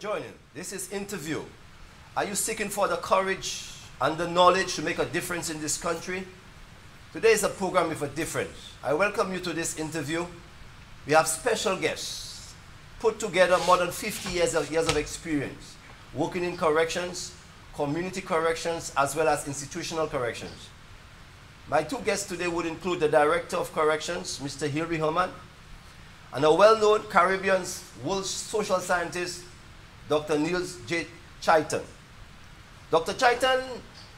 joining. This is Interview. Are you seeking for the courage and the knowledge to make a difference in this country? Today is a program with a difference. I welcome you to this interview. We have special guests, put together more than 50 years of, years of experience, working in corrections, community corrections, as well as institutional corrections. My two guests today would include the Director of Corrections, Mr. Hilary Herman, and a well-known Caribbean social scientist, Dr. Niels J. Chaitan. Dr. Chaitan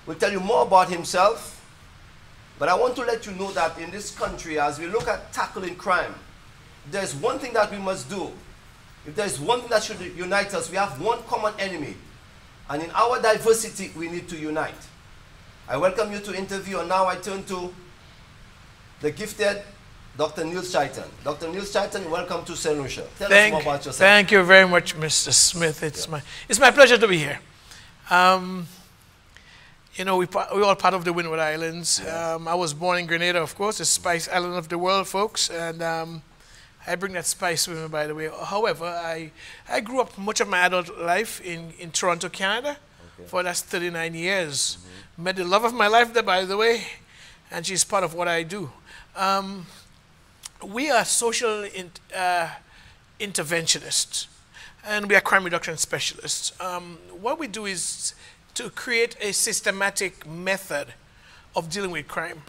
will tell you more about himself, but I want to let you know that in this country, as we look at tackling crime, there's one thing that we must do. If there's one thing that should unite us, we have one common enemy. And in our diversity, we need to unite. I welcome you to interview, and now I turn to the gifted Dr. Niels Chaitan. Dr. Niels Chaitan, welcome to St. Lucia. Tell thank, us more about yourself. Thank you very much, Mr. Smith. It's, yeah. my, it's my pleasure to be here. Um, you know, we, we all part of the Windward Islands. Yes. Um, I was born in Grenada, of course, the spice island of the world, folks. And um, I bring that spice with me, by the way. However, I, I grew up much of my adult life in, in Toronto, Canada okay. for the last 39 years. Mm -hmm. Met the love of my life there, by the way, and she's part of what I do. Um, we are social in, uh, interventionists, and we are crime reduction specialists. Um, what we do is to create a systematic method of dealing with crime.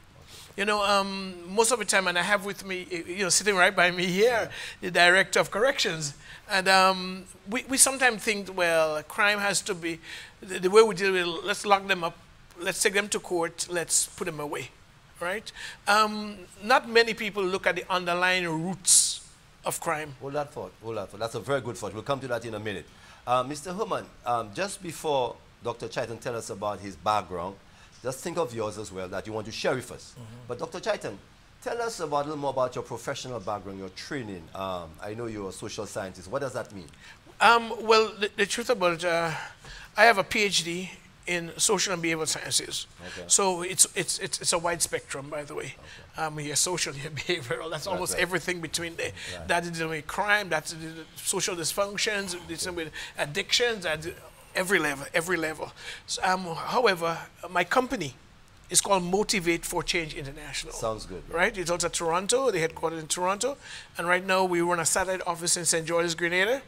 You know, um, most of the time, and I have with me, you know, sitting right by me here, the director of corrections. And um, we, we sometimes think, well, crime has to be, the, the way we deal with it, let's lock them up, let's take them to court, let's put them away right? Um, not many people look at the underlying roots of crime. Hold that thought, hold that thought. That's a very good thought. We'll come to that in a minute. Uh, Mr. Herman, um, just before Dr. Chaitan tell us about his background, just think of yours as well that you want to share with us. Mm -hmm. But Dr. Chaitan, tell us about, a little more about your professional background, your training. Um, I know you're a social scientist. What does that mean? Um, well, the, the, truth about it, uh, I have a PhD in social and behavioral sciences. Okay. So it's, it's, it's, it's, a wide spectrum, by the way. Okay. Um, here, social, here, behavioral. That's, almost right. everything between there. right. that is with crime, that's social dysfunctions, okay. with addictions, at every level, every level. So, um, however, my company is called Motivate for Change International. Sounds good. Right? It's also Toronto, the headquarters in Toronto. And right now we run a satellite office in St. George's, Grenada,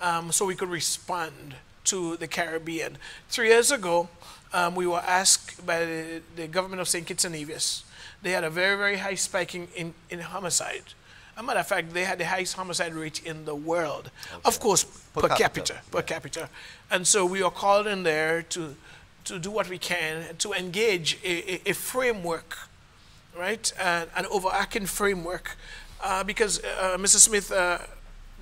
mm. um, so we could respond to the Caribbean. Three years ago, um, we were asked by the, the, government of St. Kitts and Nevis. They had a very, very high spike in, in, in homicide. As a matter of fact, they had the highest homicide rate in the world. Okay. Of course, per, per capita, capita, per yeah. capita. And so we are called in there to, to do what we can to engage a, a, a framework, right? Uh, an overarching framework. Uh, because, uh, Mr. Smith, uh,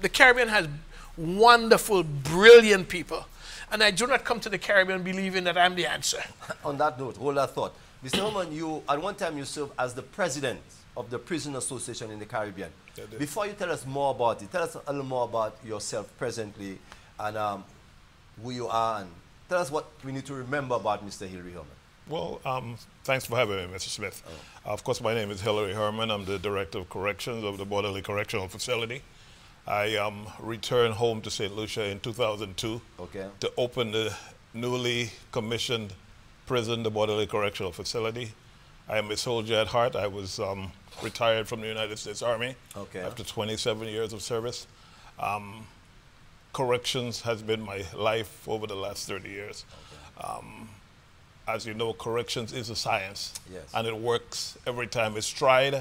the Caribbean has wonderful, brilliant people. And I do not come to the Caribbean believing that I'm the answer. On that note, hold that thought. Mr. Herman, you, at one time you served as the president of the Prison Association in the Caribbean. Before you tell us more about it, tell us a little more about yourself presently and um, who you are and tell us what we need to remember about Mr. Hilary Herman. Well, um, thanks for having me, Mr. Smith. Oh. Uh, of course, my name is Hilary Herman. I'm the Director of Corrections of the Bordelais Correctional Facility. I um, returned home to St. Lucia in 2002 okay. to open the newly commissioned prison, the Bordelais Correctional Facility. I am a soldier at heart. I was um, retired from the United States Army okay. after 27 years of service. Um, corrections has been my life over the last 30 years. Okay. Um, as you know, corrections is a science, yes. and it works every time it's tried.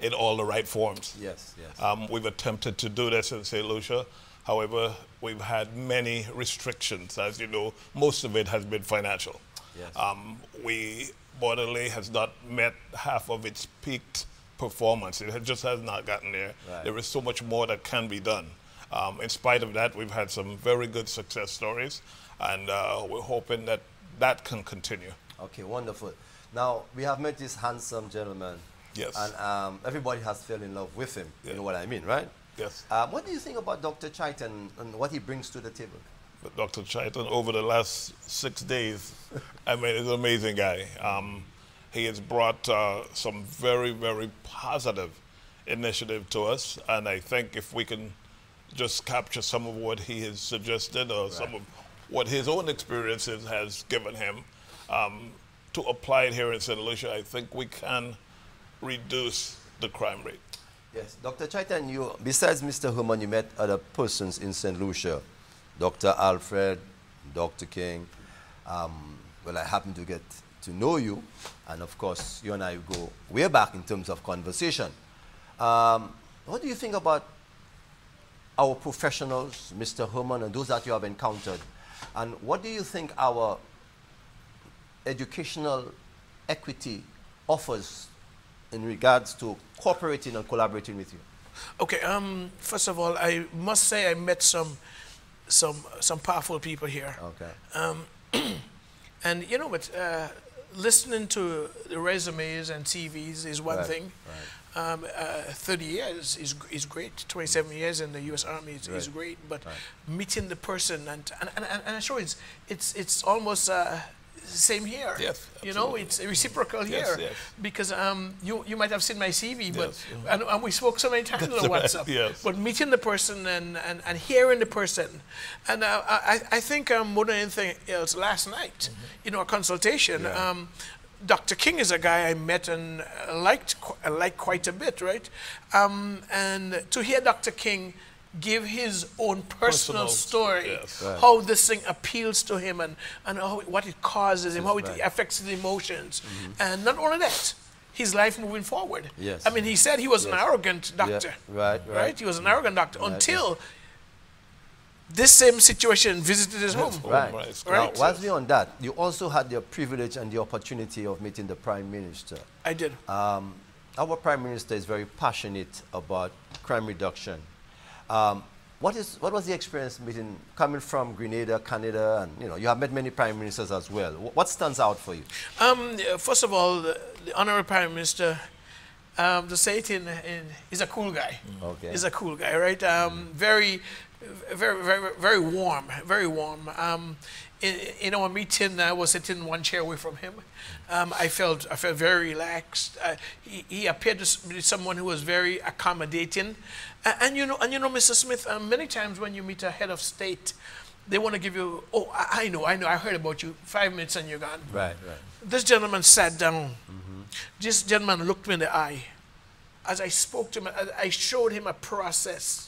In all the right forms. Yes, yes. Um, we've attempted to do this in St. Lucia. However, we've had many restrictions. As you know, most of it has been financial. Yes. Um, we, Bordelais has not met half of its peaked performance. It just has not gotten there. Right. There is so much more that can be done. Um, in spite of that, we've had some very good success stories, and uh, we're hoping that that can continue. Okay, wonderful. Now, we have met this handsome gentleman Yes. And um, everybody has fell in love with him. You know what I mean, right? Yes. Um, what do you think about Dr. Chaitan and what he brings to the table? But Dr. Chaitan, over the last six days, I mean, he's an amazing guy. Um, he has brought uh, some very, very positive initiative to us, and I think if we can just capture some of what he has suggested or right. some of what his own experiences has given him um, to apply it here in St. Lucia, I think we can reduce the crime rate. Yes, Dr. Chaitan, you, besides Mr. Herman, you met other persons in St. Lucia, Dr. Alfred, Dr. King. Um, well, I happen to get to know you, and of course, you and I go way back in terms of conversation. Um, what do you think about our professionals, Mr. Herman, and those that you have encountered? And what do you think our educational equity offers in regards to cooperating and collaborating with you? Okay, um, first of all, I must say I met some, some, some powerful people here. Okay. Um, and you know, but uh, listening to the resumes and CVs is one right, thing. Right. Um, uh, 30 years is, is great. 27 years in the U.S. Army is, right. is great. But meeting the person and and, and, and I'm sure it's it's it's almost uh, same here. Yes, you know, it's reciprocal yes, here yes. because um, you you might have seen my CV, but yes, and, and, we spoke so many times on WhatsApp. yes. But meeting the person and, and, and hearing the person, and uh, I I think um, more than anything else, last night mm -hmm. in our consultation. Yeah. Um, Dr. King is a guy I met and liked, liked quite a bit, right? Um, and to hear Dr. King give his own personal, personal story, yes. right. how this thing appeals to him and, and how, what it causes him, how it right. affects his emotions. Mm -hmm. And not only that, his life moving forward. Yes. I mean, he said he was yes. an arrogant doctor. Yeah. Right, right, right. He was an arrogant doctor until this same situation visited his home. Right. right. Now, whilst beyond that, you also had the privilege and the opportunity of meeting the Prime Minister. I did. Um, our Prime Minister is very passionate about crime reduction um, what is what was the experience meeting coming from Grenada, Canada, and you know you have met many prime ministers as well. What stands out for you? Um, first of all, the, the honorary prime minister, um, to say it in, in, he's a cool guy. Okay, he's a cool guy, right? Um, very, very, very, very warm, very warm. Um, in, in, our meeting, I was sitting one chair away from him. Um, I felt I felt very relaxed. Uh, he, he, appeared to be someone who was very accommodating, and, and you know, and you know, Mr. Smith. Um, many times when you meet a head of state, they want to give you, oh, I, I, know, I know, I heard about you. Five minutes and you're gone. Right, right. This gentleman sat down. Mm -hmm. This gentleman looked me in the eye. As I spoke to him, I showed him a process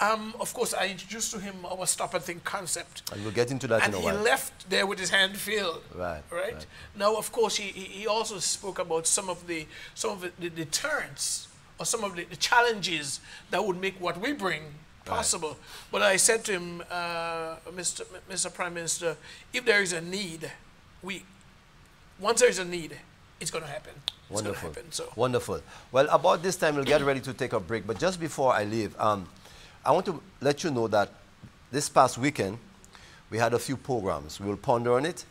um, of course, I introduced to him our stop and think concept. And we'll get into that and in a while. And he left there with his hand filled. Right, right. Right. Now, of course, he, he also spoke about some of the some of the, deterrents or some of the, the, challenges that would make what we bring possible. Right. But I said to him, uh, Mr. Mr. Prime Minister, if there is a need, we once there is a need, it's going to happen. Wonderful. Happen, so. Wonderful. Well, about this time, we'll get ready to take a break. But just before I leave, um, I want to let you know that this past weekend, we had a few programs. We will ponder on it,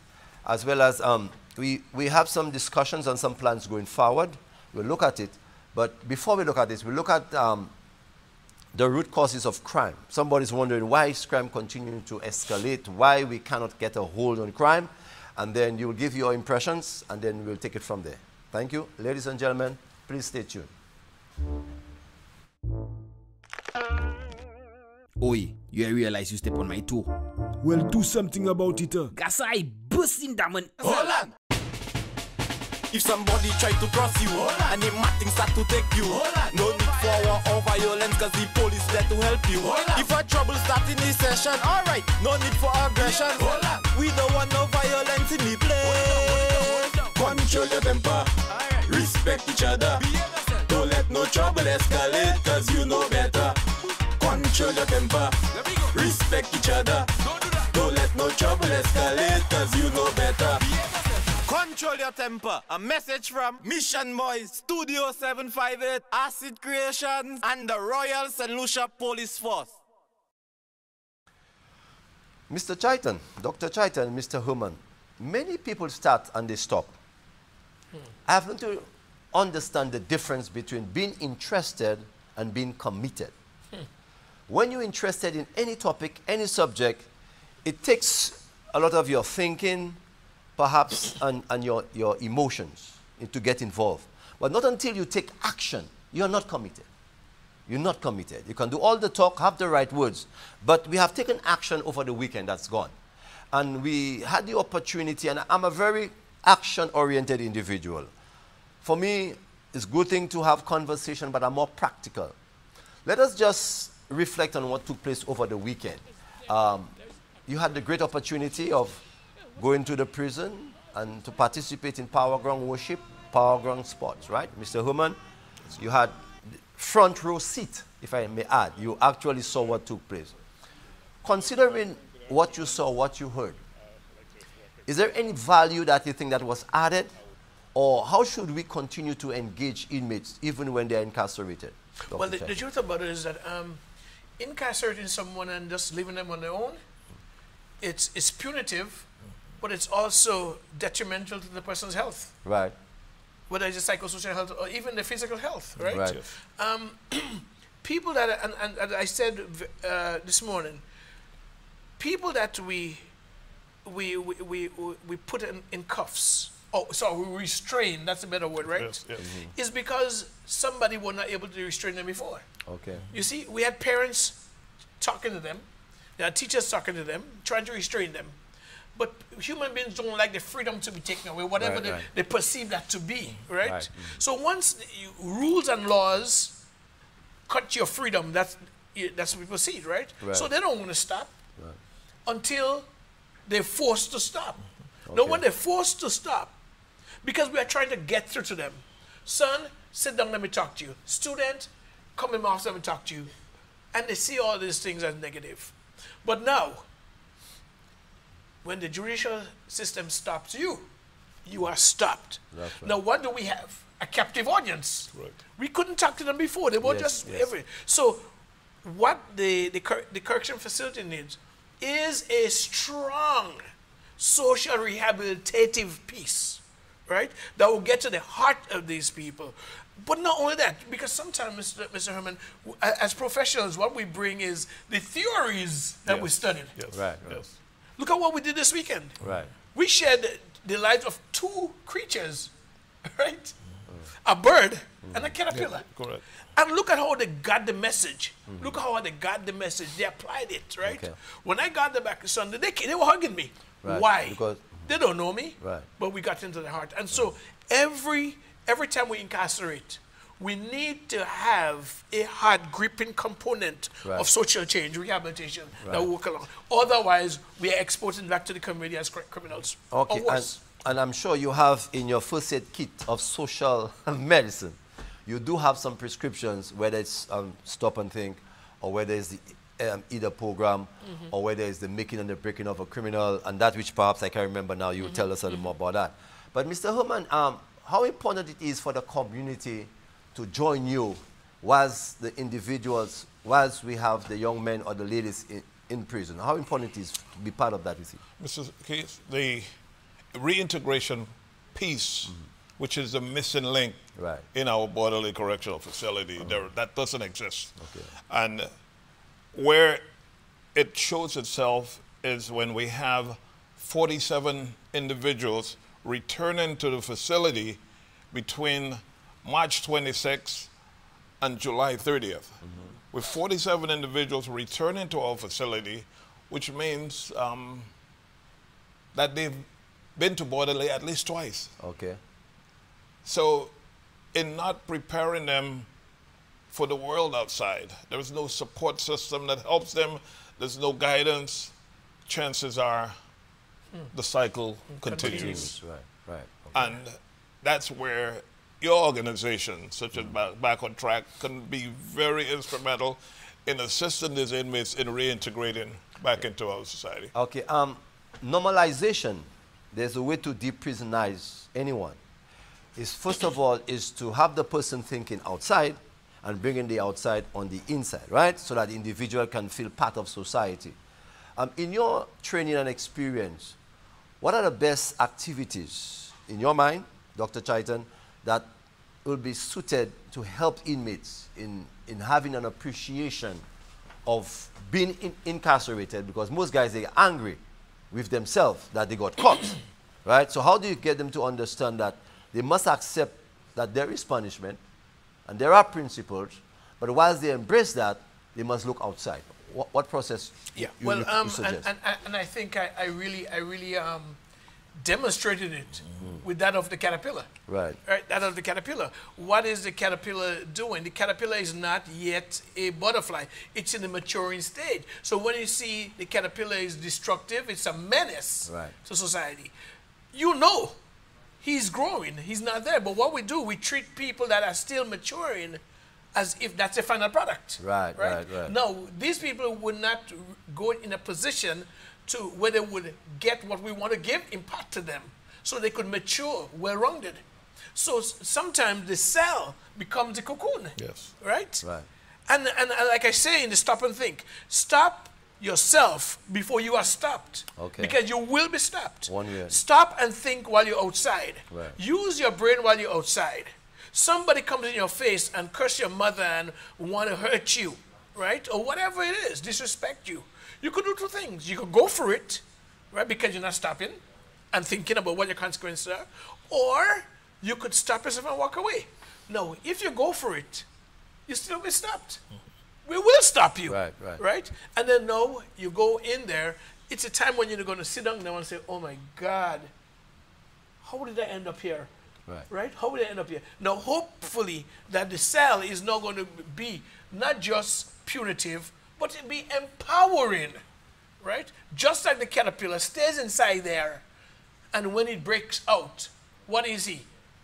as well as um, we, we have some discussions on some plans going forward. We'll look at it. But before we look at this, we look at um, the root causes of crime. Somebody's wondering why is crime continuing to escalate, why we cannot get a hold on crime. And then you will give your impressions, and then we'll take it from there. Thank you. Ladies and gentlemen, please stay tuned. Oi, you realize you step on my toe. Well, do something about it. Uh. Gasa, I bust in diamond. Hold on. If somebody try to cross you and the matting start to take you, no need for war or violence cause the police there to help you. If a trouble start in this session, alright, no need for aggression. We don't want no violence in the place. Control your temper, respect each other. Don't let no trouble escalate cause you know better. Control your temper. Respect each other. Don't let no trouble escalate, cause you know better. Control your temper. A message from Mission Boys, Studio 758, Acid Creations, and the Royal St. Lucia Police Force. Mr. Chaitan, Dr. Chaitan, Mr. Herman, many people start and they stop. Hmm. I have to understand the difference between being interested and being committed. When you're interested in any topic, any subject, it takes a lot of your thinking, perhaps, and, and your, your emotions to get involved. But not until you take action, you're not committed. You're not committed. You can do all the talk, have the right words, but we have taken action over the weekend that's gone. And we had the opportunity, and I'm a very action oriented individual. For me, it's a good thing to have conversation, but I'm more practical. Let us just reflect on what took place over the weekend. Um, you had the great opportunity of going to the prison and to participate in Power Ground worship, Power Ground sports, right? Mr. Herman, you had front row seat, if I may add. You actually saw what took place. Considering what you saw, what you heard, is there any value that you think that was added? Or how should we continue to engage inmates even when they're incarcerated? Dr. Well, the, the truth about it is that um, incarcerating someone and just leaving them on their own, it's, it's punitive, but it's also detrimental to the person's health, right, whether it's the psychosocial health or even the physical health, right? right, Yes. Um, people that, are- and, and, and I said uh, this morning, people that we, we, we, we, we put in, in cuffs, oh, sorry, we restrain, that's a better word, right? Yes, yes. Is because somebody was not able to restrain them before. Okay, You see, we had parents talking to them, there are teachers talking to them, trying to restrain them. But human beings don't like the freedom to be taken away, whatever Right, they, right. they perceive that to be, right? Right. Mm. So once you, rules and laws cut your freedom, that's, that's what people see, right? So they don't want to stop until they're forced to stop. Now, when they're forced to stop, because we are trying to get through to them, son, sit down, let me talk to you. Student, come in my office, let me talk to you. And they see all these things as negative. But now, when the judicial system stops you, you are stopped. Right. Now, what do we have? A captive audience. Correct. We couldn't talk to them before. They were Yes, just yes. every. So, what the the, the correction facility needs is a strong social rehabilitative piece, right? That will get to the heart of these people. But not only that, because sometimes, Mr. Mr. Herman, as professionals, what we bring is the theories that we Yes. studied. Yes. Right, right. Yes. Look at what we did this weekend. right, We shared the- the lives of two creatures, right? A bird and a mm. caterpillar. Correct. And look at how they got the message. Mm-hmm. Look at how they got the message. They applied it, right? Okay. When I got them back Sunday, they, they were hugging me. Right, Why? because- they don't know me. Right. But we got into the heart. And so every every time we incarcerate, we need to have a hard gripping component Right. of social change, rehabilitation that Right. will work along. Otherwise, we are exporting back to the community as criminals. okay. And, and I'm sure you have in your first aid kit of social medicine, you do have some prescriptions, whether it's um, stop and think, or whether it's the um, either program, or whether it's the making and the breaking of a criminal, and that which perhaps I can remember now. You will tell us a little more about that. But Mr. Herman, um, how important it is for the community to join you, whilst the individuals, whilst we have the young men or the ladies in, in prison. How important it is to be part of that you? Mr. Keith, the reintegration piece, mm-hmm. which is the missing link Right. in our Bordelais correctional facility, uh-huh. there, that doesn't exist. Okay. And where it shows itself is when we have 47 individuals returning to the facility between March 26th and July 30th. With 47 individuals returning to our facility, which means um, that they've been to Bordelais at least twice. Okay. So, in not preparing them for the world outside, there is no support system that helps them, there's no guidance, chances are the cycle continues. Right, right. And that's where your organization, such as back, back on Track, can be very instrumental in assisting these inmates in reintegrating back into our society. Okay, um, normalization, there's a way to deprisonize anyone. Is first of all is to have the person thinking outside and bringing the outside on the inside, right? So that the individual can feel part of society. Um, in your training and experience, what are the best activities in your mind, Dr. Chaitan, that will be suited to help inmates in, in having an appreciation of being in, incarcerated because most guys they are angry with themselves that they got caught right so how do you get them to understand that they must accept that there is punishment and there are principles But whilst they embrace that, they must look outside. What, what process Yeah. you, well, you, you um, and, and, and- and I think I, I really, I really um, demonstrated it with that of the caterpillar. Right. Right. That of the caterpillar. What is the caterpillar doing? The caterpillar is not yet a butterfly. It's in the maturing stage. So when you see the caterpillar is destructive, it's a menace Right. to society. You know, he's growing. He's not there. But what we do, we treat people that are still maturing as if that's a final product. Right, right, right. No, these people would not go in a position to where they would get what we want to give, impart to them, so they could mature, well-rounded. So sometimes the cell becomes a cocoon. Yes. Right. Right. And, and and like I say in the stop and think, stop yourself before you are stopped. Okay. Because you will be stopped. One year. Stop and think while you're outside. Right. Use your brain while you're outside. Somebody comes in your face and curse your mother and want to hurt you, right? Or whatever it is, disrespect you. You could do two things. You could go for it, right? Because you're not stopping and thinking about what your consequences are. Or you could stop yourself and walk away. No, if you go for it, you still be stopped. We will stop you. Right, right. Right? And then no, you go in there. It's a time when you're going to sit down now and say, oh my God, how did I end up here? Right. Right? How did I end up here? Now, hopefully, that the cell is not going to be not just punitive, but it be empowering. Right? Just like the caterpillar stays inside there, and when it breaks out, what is he?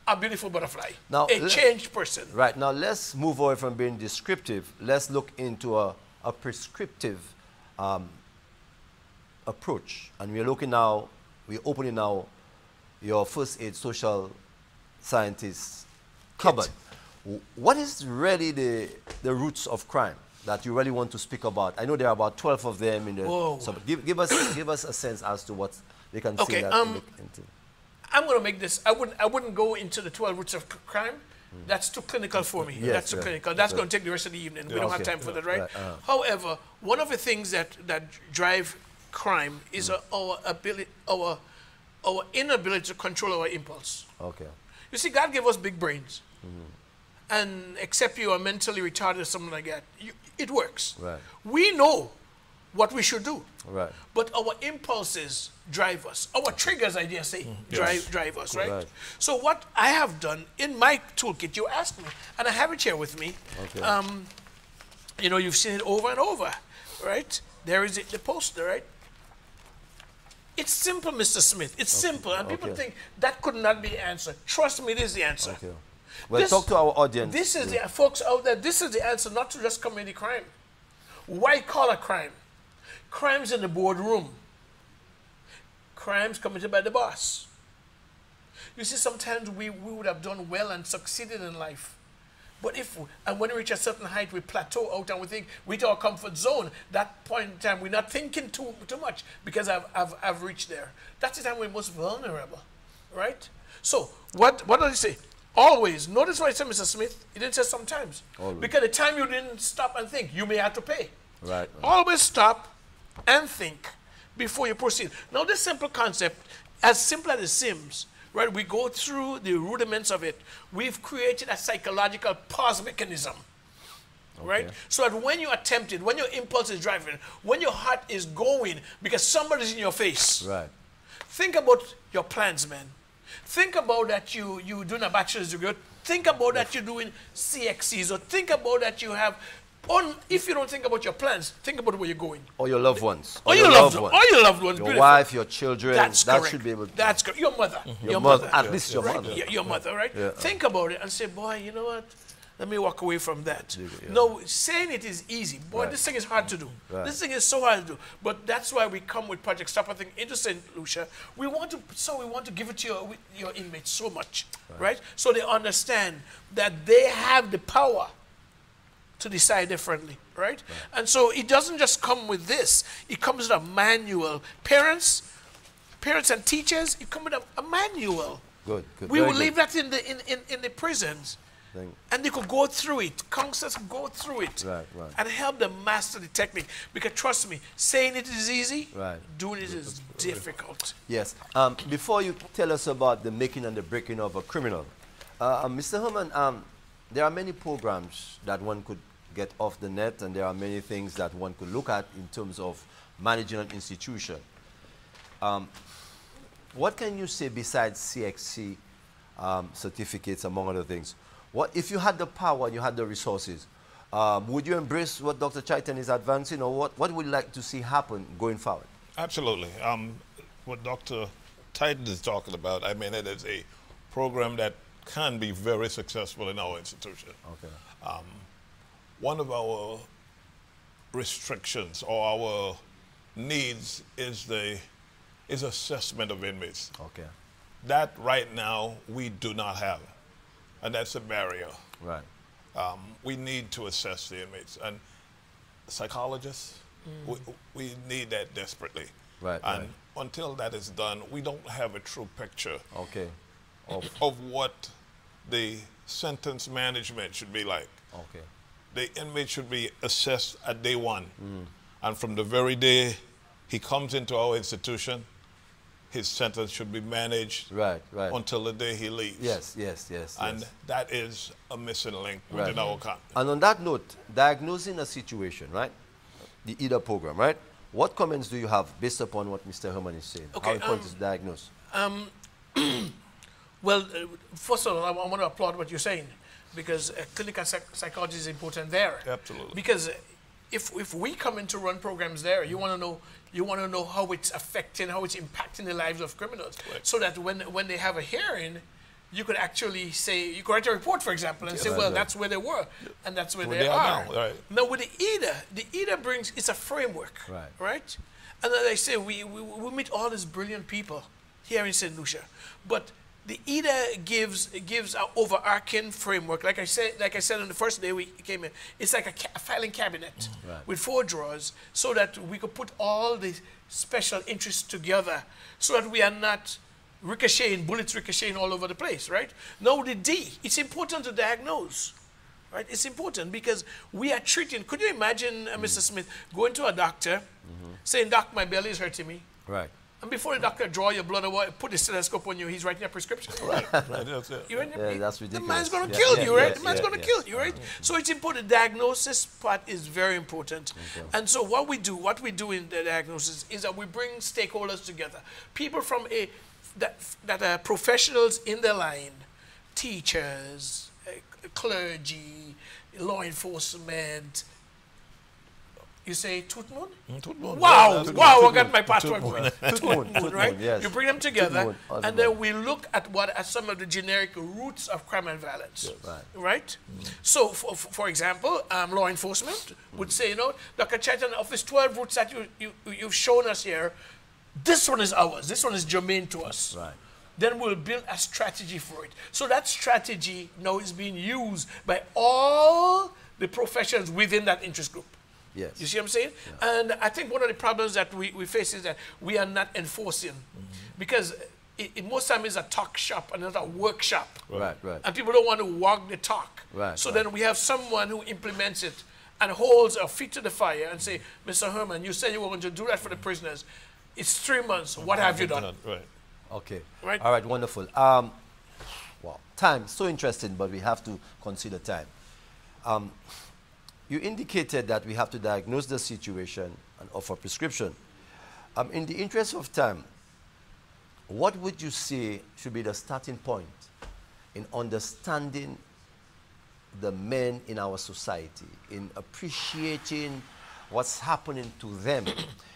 A beautiful butterfly. Now, a changed person. Right. Now let's move away from being descriptive. Let's look into a, a prescriptive um, approach. And we're looking now, we're opening now your first aid social scientist cupboard. What is really the, the roots of crime that you really want to speak about? I know there are about 12 of them in the. Whoa. So give, give, us, give us a sense as to what they can see Okay, that um. I'm going to make this. I wouldn't. I wouldn't go into the 12 roots of c- crime. That's too clinical for me. Yes, That's too yeah. clinical. That's Good. going to take the rest of the evening. we don't have time for that, right? Right, uh-huh. However, one of the things that that drive crime is uh, our ability, our our inability to control our impulse. Okay. You see, God gave us big brains, Mm-hmm. and except you are mentally retarded or something like that, you, it works. Right. We know what we should do. Right. But our impulses drive us. Our triggers, I dare say, drive, drive us, right? Right. So what I have done in my toolkit, you asked me, and I have it here with me. Okay. Um, you know, you've seen it over and over, right? There is it, the poster, right? It's simple, Mr. Smith. It's simple, and people okay. think that could not be the answer. Trust me, it is the answer. Okay. Well, This- talk to our audience. This is the folks out there. This is the answer, not to just commit community crime, white collar crime, crimes in the boardroom, crimes committed by the boss. You see, sometimes we, we would have done well and succeeded in life. But if, and when we reach a certain height, we plateau out and we think we hit our comfort zone. That point in time, we're not thinking too, too much because I've, I've, I've reached there. That's the time we're most vulnerable, right? So, what, what does he say? Always. Notice what he said, Mr. Smith. He didn't say sometimes. Always. Because the time you didn't stop and think, you may have to pay. Right, right. Always stop and think before you proceed. Now, this simple concept, as simple as it seems, right? We go through the rudiments of it. We've created a psychological pause mechanism. Right? So that when you are tempted, when your impulse is driving, when your heart is going because somebody's in your face, Right. think about your plans, man. Think about that you you doing a bachelor's degree. Think about that you're doing CXCs, or think about that you have. On if you don't think about your plans, think about where you're going. Or your loved ones. Or your loved ones. Or your loved ones. Your beautiful. wife, your children. That's that correct. should be able to. That's correct. Your mother. Your mother, at least your right? mother. Your, your mother, right? Yeah. Think about it and say, boy, you know what? Let me walk away from that. Yeah. No, saying it is easy. Boy, Right. this thing is hard to do. Right. This thing is so hard to do. But that's why we come with Project Stop I think into St. Lucia. We want to, so we want to give it to your, your inmates so much, right. So they understand that they have the power to decide differently, right? And so it doesn't just come with this. It comes with a manual. Parents, parents and teachers, it comes with a, a manual. Good, good. We Very will good. leave that in the in, in, in the prisons. And they could go through it. Counselors could go through it. Right, right. And help them master the technique. Because trust me, saying it is easy, Right. doing it is difficult. Yes. Um, before you tell us about the making and the breaking of a criminal, uh, uh, Mr. Herman, um, there are many programs that one could get off the net, and there are many things that one could look at in terms of managing an institution. Um, what can you say besides CXC um, certificates, among other things? What if you had the power and you had the resources? Um, would you embrace what Dr. Chaitan is advancing, or what, what would you like to see happen going forward? Absolutely. Um, what Dr. Chaitan is talking about, I mean, it is a program that can be very successful in our institution. Okay. Um, one of our restrictions or our needs is the is assessment of inmates. Okay. That right now we do not have, and that's a barrier. Right. Um, we need to assess the inmates and psychologists. We, we need that desperately. Right, And right. until that is done, we don't have a true picture Okay. Of, of what the sentence management should be like. okay. The inmate should be assessed at day one. Mm. And from the very day he comes into our institution, his sentence should be managed Right, right. until the day he leaves. Yes, yes, yes. And yes. that is a missing link Right. within our company. And on that note, diagnosing a situation, right? The EDA program, right? What comments do you have based upon what Mr. Herman is saying? Okay, How important um, is diagnose? Well, uh, first of all, I, I want to applaud what you're saying because uh, clinical psych- psychology is important there. Absolutely. Because if, if we come in to run programs there, you want to know you want to know how it's affecting, how it's impacting the lives of criminals, Right. so that when when they have a hearing, you could actually say you could write a report, for example, and say, Right, well, right. that's where they were, and that's where Where they, they are now, right. Now with the EDA, the EDA brings it's a framework, Right. right? And then I say we, we we meet all these brilliant people here in St. Lucia, but the EDA gives gives an overarching framework. Like I said, like I said on the first day we came in, it's like a, ca- a filing cabinet Right. with four drawers, so that we could put all the special interests together, so that we are not ricocheting bullets ricocheting all over the place. Right now, the D, it's important to diagnose right? It's important because we are treating. Could you imagine, uh, Mr. Smith, going to a doctor, saying, "Doc, my belly is hurting me," Right. And before the doctor draw your blood or what, put the stethoscope on you, he's writing a prescription. Right. Right, that's it. You right? Yeah, that's The man's going to Yeah, kill yeah, you, right? yes, the man's yeah, going to yeah. kill you, right? So it's important. The diagnosis part is very important. And so what we do, what we do in the diagnosis is that we bring stakeholders together. People from a that that are professionals in the line, teachers, uh, clergy, law enforcement. You say Tutmoon? Tutmoon, Wow, yeah, wow, I Tutmoon. got my passport. Tutmoon. Tutmoon, Tutmoon, right? Yes. You bring them together, Tutmoon, and then we look at what are some of the generic roots of crime and violence. Right. Right? So, for, for example, um, law enforcement would say, you know, Dr. Chaitan, of these 12 roots that you, you, you've shown us here, this one is ours. This one is germane to us. Right. Then we'll build a strategy for it. So that strategy now is being used by all the professions within that interest group. Yes. You see what I'm saying? And I think one of the problems that we, we face is that we are not enforcing. Because it, it most time is a talk shop and not a workshop. Right, right. And people don't want to walk the talk. Right, So right. then we have someone who implements it and holds our feet to the fire and say, Mr. Herman, you said you were going to do that for the prisoners. It's three months. What have you done? Right. Okay. Right. All right, wonderful. Um, wow. Time, so interesting, but we have to consider time. Um, you indicated that we have to diagnose the situation and offer prescription. Um, in the interest of time, what would you say should be the starting point in understanding the men in our society, in appreciating what's happening to them.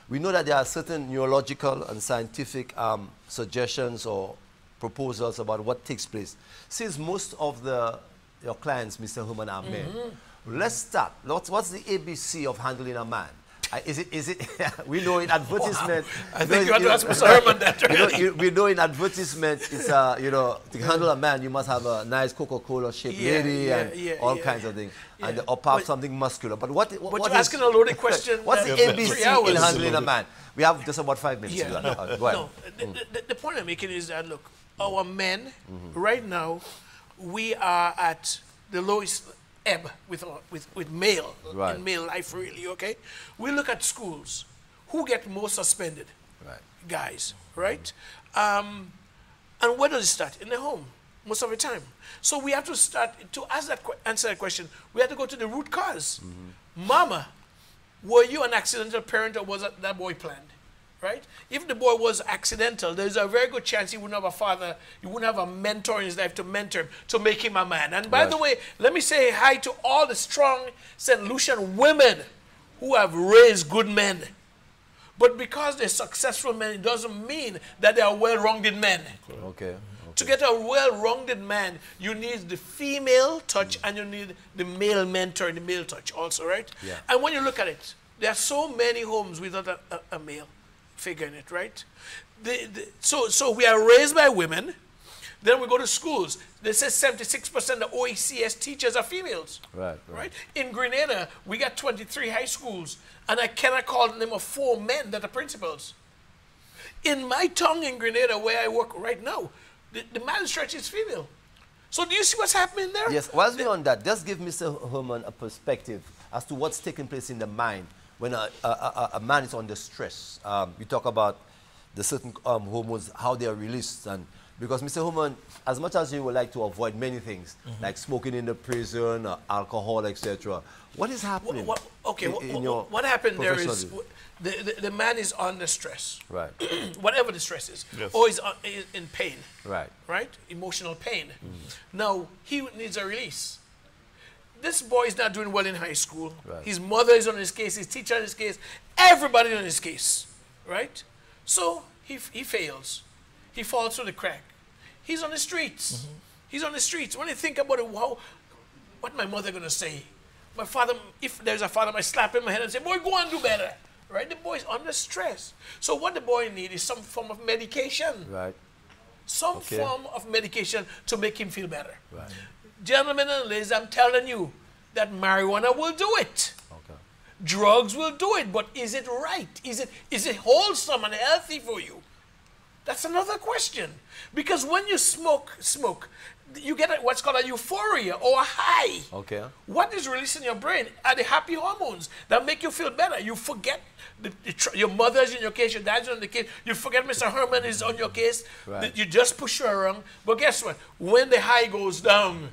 we know that there are certain neurological and scientific um, suggestions or proposals about what takes place. Since most of the your clients, Mr. Herman, are men, let's start. What's, what's the ABC of handling a man? Uh, is it, is it, we know in advertisement. I think you have to know- ask Mr. Herman that you know, you, we know in advertisement, it's uh, you know, to handle a man, you must have a nice Coca-Cola shaped Yeah, lady yeah, and yeah, all kinds of things, and or perhaps something muscular. But what? what But what you're is- asking a loaded question. What's the ABC in handling a man? We have just about five minutes. Yeah, to no. Uh, go ahead. no. The, the, the point I'm making is that look, our men right now, we are at the lowest ebb with our- with with male Right. in male life. Really, okay. We look at schools. Who get more suspended? Right. Guys, right? Um, and where does it start? In the home. most of the time. So we have to start to ask that answer that question. We have to go to the root because Mama, were you an accidental parent or was that, that boy planned? Right? If the boy was accidental, there's a very good chance he wouldn't have a father, he wouldn't have a mentor in his life to mentor him, to make him a man. And by Right. the way, let me say hi to all the strong St. Lucian women who have raised good men. But because they're successful men, it doesn't mean that they are well-rounded men. Okay. To get a well-rounded man, you need the female touch mm. and you need the male mentor, and the male touch also, right? Yeah. And when you look at it, there are so many homes without a, a, a male figure in it, right? The, the, so, so we are raised by women. Then we go to schools. They say 76% of OECS teachers are females. Right, right. right? In Grenada, we got 23 high schools, and I cannot call the name of four men that are principals. In my tongue in Grenada, where I work right now, the, the magistrate is female. So do you see what's happening there? Yes, whilst we're on that, just give Mr. Herman a perspective as to what's taking place in the mind when a, a, a, a man is under stress. Um, you talk about the certain um, hormones, how they are released. and Because Mr. Herman, as much as you would like to avoid many things, like smoking in the prison, or alcohol, etc., what is happening? what, okay, in- what, in your what happened there is the, the, the man is under stress, Right, whatever the stress is, Yes. or is, uh, is in pain. right. right? Emotional pain. Now, he needs a release. This boy is not doing well in high school. Right. His mother is on his case, his teacher on his case, everybody on his case, right? So he, he fails. He falls through the crack. He's on the streets. Mm-hmm. He's on the streets. When you think about it, wow, what my mother gonna say? My father, if there's a father, I slap him in my head and say, boy, go and do better. Right? The boy's under stress. So what the boy needs is some form of medication Right, some Okay. form of medication to make him feel better. right. Gentlemen and ladies, I'm telling you that marijuana will do it. Okay. Drugs will do it, but is it right? Is it is it wholesome and healthy for you? That's another question. Because when you smoke, smoke, you get a, what's called a euphoria or a high. Okay. What is released in your brain are the happy hormones that make you feel better. You forget the, the tr- your mother's in your case, your dad's on the case. You forget Mr. Herman is on your case. Right. You just push her around. But guess what? When the high goes down,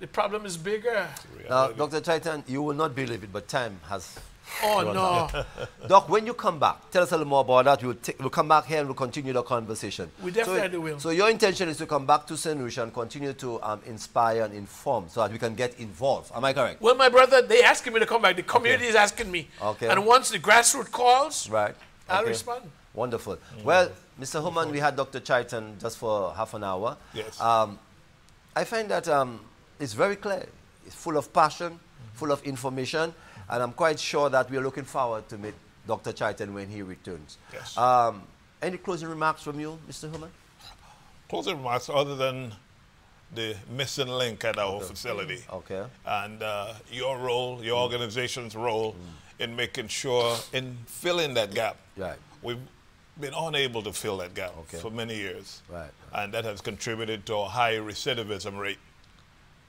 the problem is bigger. Now, Dr. Chaitan, you will not believe it, but time has Oh no. Doc, when you come back, tell us a little more about that. We'll, take, we'll come back here and we'll continue the conversation. We definitely so, will. So your intention is to come back to St. Lucia and continue to um, inspire and inform so that we can get involved. Am I correct? Well, my brother, they asking me to come back. The community is asking me. Okay. And once the grassroots calls, Right. I'll Okay. respond. Wonderful. Well, Mr. Herman, we had Dr. Chaitan just for half an hour. Yes. Um, I find that um, it's very clear. It's full of passion, full of information, and I'm quite sure that we're looking forward to meet Dr. Chaitan when he returns. Yes. Um, any closing remarks from you, Mr. Herman? Closing remarks other than the missing link at our facility. Okay. And uh, your role, your organization's role in making sure, in filling that gap. Right. We've been unable to fill that gap Okay. for many years. Right. And that has contributed to a high recidivism rate.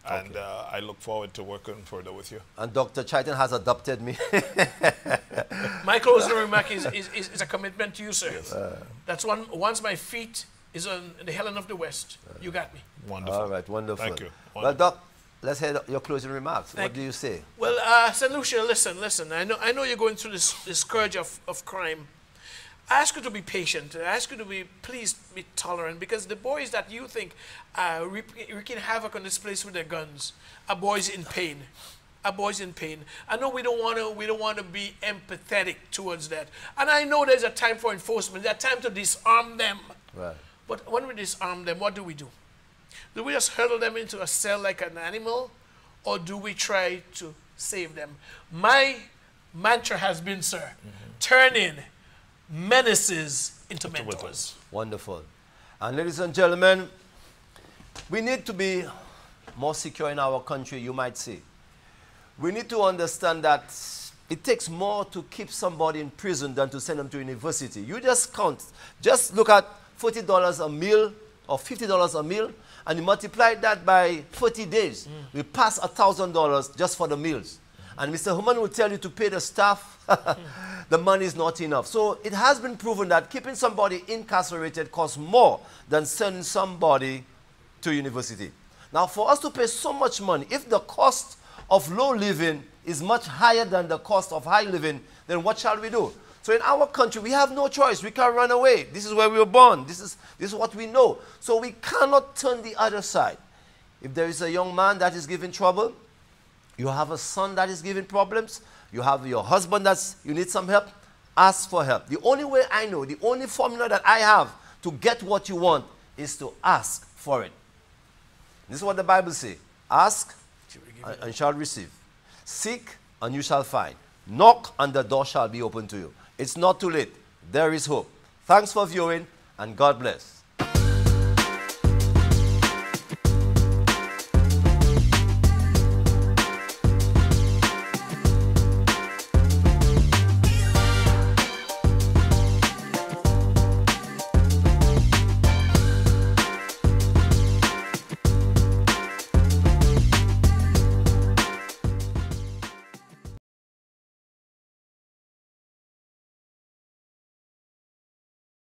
And uh, I look forward to working further with you. And Dr. Chaitan has adopted me. My closing remark is, is, is, is a commitment to you, sir. That's one. Once my feet is on the Helen of the West, you got me. Wonderful. All right, wonderful. Thank you. Well, Doc, let's hear your closing remarks. Thank what do you say? Well, uh, St. Lucia, listen, listen. I know, I know you're going through this, this scourge of, of crime. I ask you to be patient. I ask you to be, please be tolerant because the boys that you think are wreak- wreaking havoc on this place with their guns are boys in pain. Are boys in pain. I know we don't want to. We don't want to be empathetic towards that. And I know there's a time for enforcement. There's a time to disarm them. Right. But when we disarm them, what do we do? Do we just hurl them into a cell like an animal, or do we try to save them? My mantra has been, sir, mm-hmm. turn in menaces into mentors. Wonderful. And ladies and gentlemen, we need to be more secure in our country, you might say. We need to understand that it takes more to keep somebody in prison than to send them to university. You just count. Just look at $40 a meal or $50 a meal and you multiply that by 40 days. Mm. We pass $1,000 just for the meals. And Mr. Herman will tell you to pay the staff, the money is not enough. So it has been proven that keeping somebody incarcerated costs more than sending somebody to university. Now, for us to pay so much money, if the cost of low living is much higher than the cost of high living, then what shall we do? So in our country, we have no choice. We can't run away. This is where we were born. This is, this is what we know. So we cannot turn the other side. If there is a young man that is giving trouble, you have a son that is giving problems, you have your husband that's, you need some help, ask for help. The only way I know, the only formula that I have to get what you want is to ask for it. This is what the Bible says. Ask and, and shall receive. Seek and you shall find. Knock and the door shall be open to you. It's not too late. There is hope. Thanks for viewing and God bless.